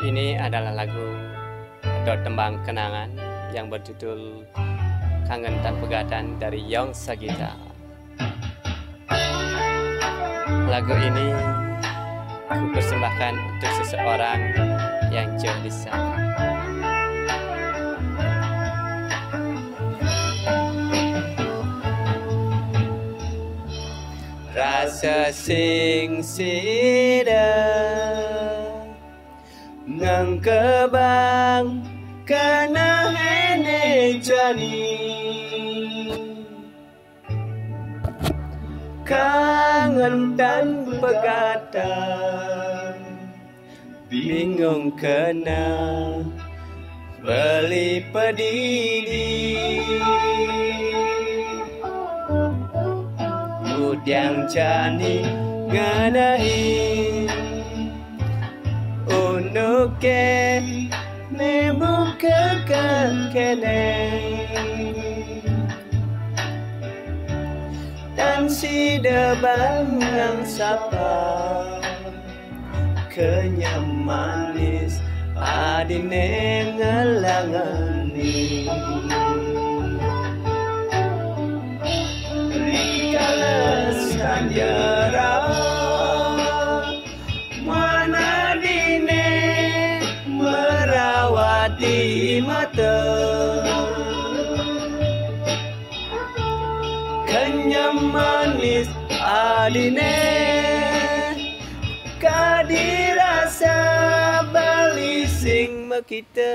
Ini adalah lagu atau tembang kenangan yang berjudul Kangen dan Pegatan dari Yong Sagita. Lagu ini aku persembahkan untuk seseorang yang jauh di sana. Rasa sing sidang nang kebang kana hene jani. Kangen dan pegatan bingung kena beli pedidi. Udang jani nganahin unuke ne buka kene. Dan si deban yang sapa kenyam manis adine ngelangani Rikala sanjara mata. Kenyam manis adine. Kadirasa bali sing kita